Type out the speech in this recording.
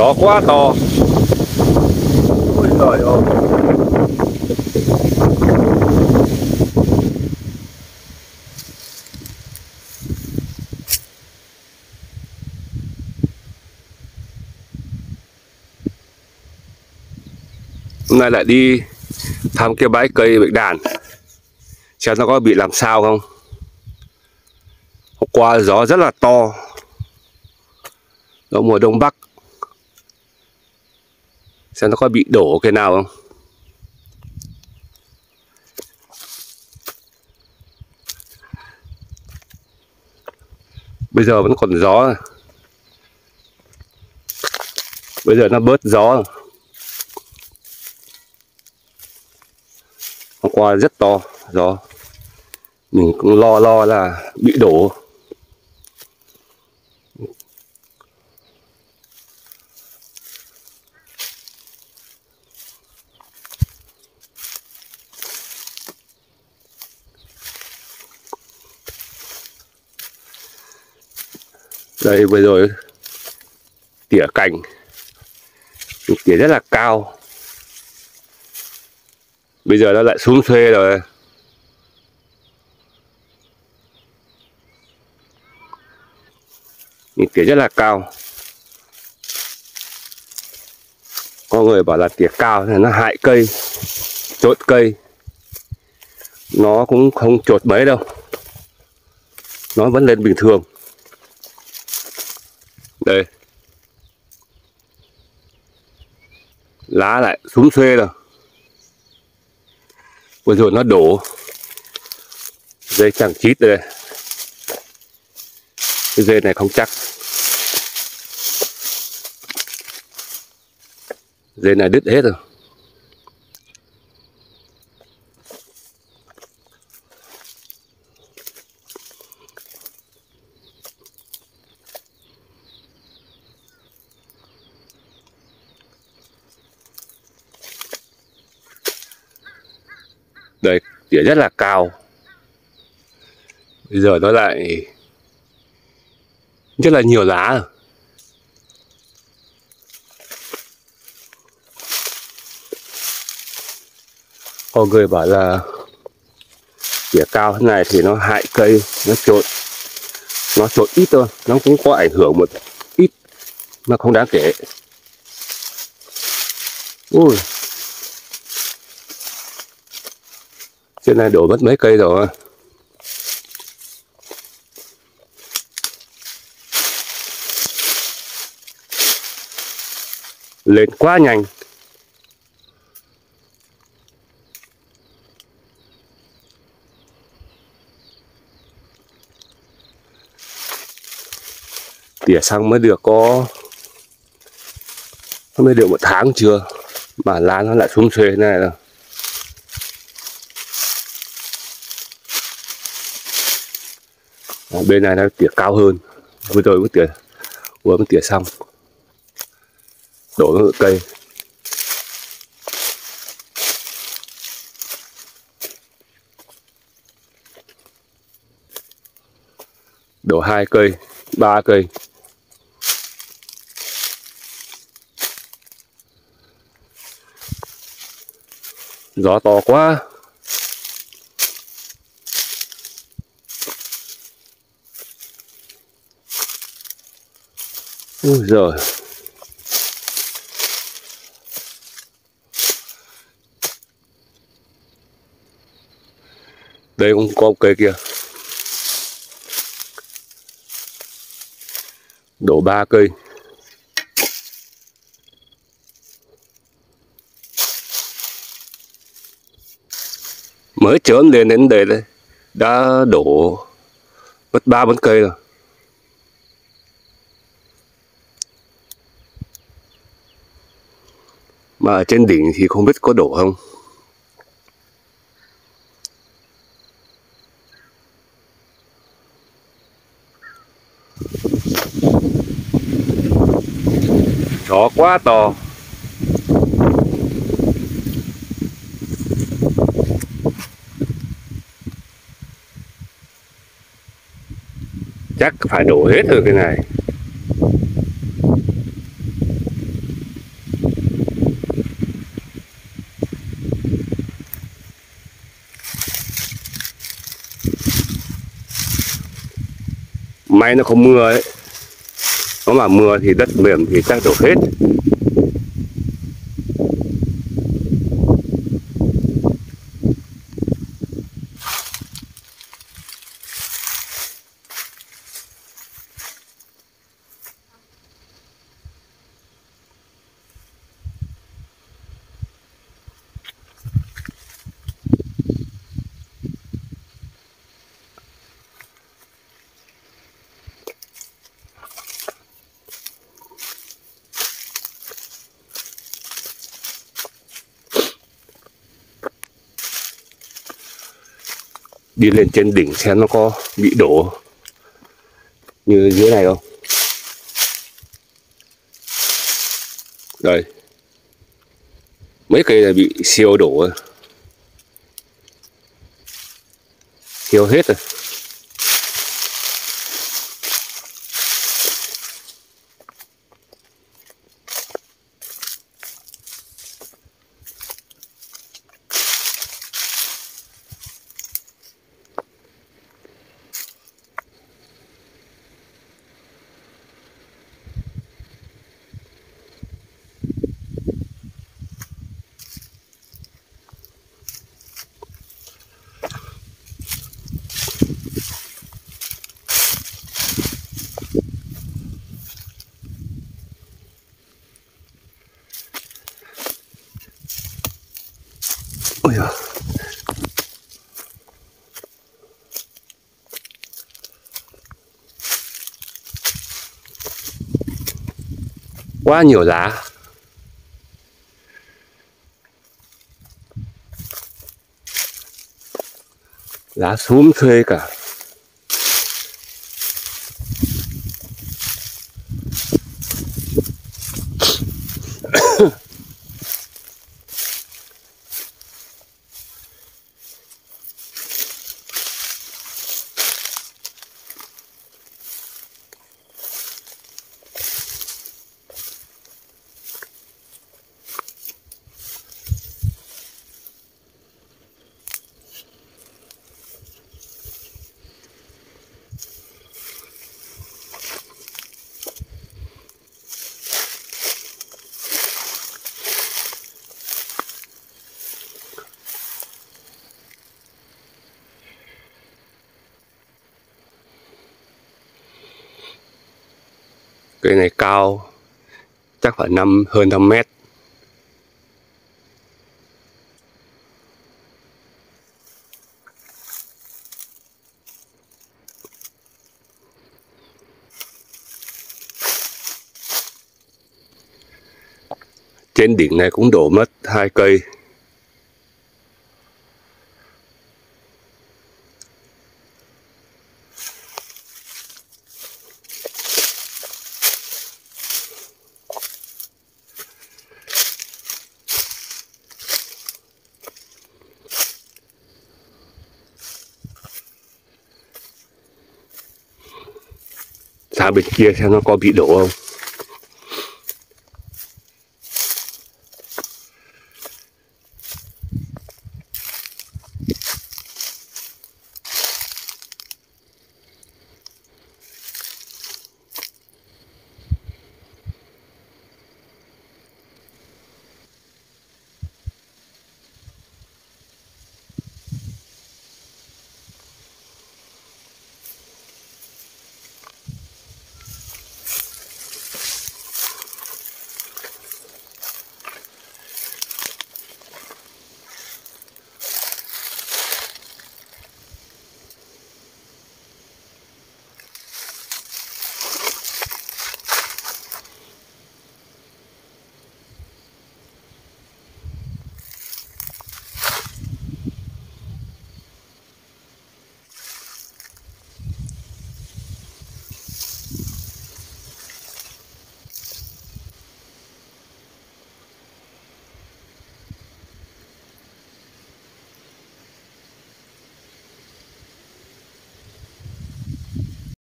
gió quá to. Ôi trời ơi. Hôm nay lại đi thăm cái bãi cây bệnh đàn. Xem nó có bị làm sao không? Hôm qua gió rất là to. Gió mùa đông bắc xem nó có bị đổ cái nào không? Bây giờ vẫn còn gió. Bây giờ nó bớt gió. Rồi. hôm qua rất to, gió. Mình cũng lo lo là bị đổ. Đây, vừa rồi tỉa cành. Tỉa rất là cao. Bây giờ nó lại xuống xuê rồi. Tỉa rất là cao. Có người bảo là tỉa cao thì nó hại cây chột cây. Nó cũng không chột mấy đâu. Nó vẫn lên bình thường đây. Lá lại xuống xuê rồi. Vừa rồi nó đổ. Dây chẳng chít đây. Cái dây này không chắc. Dây này đứt hết rồi đây tỉa rất là cao. Bây giờ nó lại rất là nhiều lá. Rồi. có người bảo là tỉa cao thế này thì nó hại cây, nó trộn nó trộn ít thôi, nó cũng có ảnh hưởng một ít mà không đáng kể. Ui. Trên này đổ mất mấy cây rồi. Lên quá nhanh. Tỉa xong mới được có mới được một tháng chưa. Mà lá nó lại xuống xuê này rồi. Bên này nó tỉa cao hơn. Vừa rồi mới tỉa vừa mới tỉa xong. Đổ cây. Đổ hai cây, ba cây. Gió to quá. Ui giời. Đây cũng có cây kia. Đổ ba cây. Mới trớn lên đến đây đây Đã đổ mất ba bốn cây rồi. Mà ở trên đỉnh thì không biết có đổ không? Chó quá to. Chắc phải đổ hết rồi cái này. May nó không mưa ấy. Nó mà mưa thì đất mềm thì chắc đổ hết. Đi lên trên đỉnh xem nó có bị đổ như dưới này không? Đây. Mấy cây này bị siêu đổ rồi. Siêu hết rồi. Ôi giời. Quá nhiều lá Lá xuống thuê cả Cây này cao, chắc phải năm, hơn 5 mét. Trên đỉnh này cũng đổ mất hai cây. Sang bên kia xem nó có bị đổ không?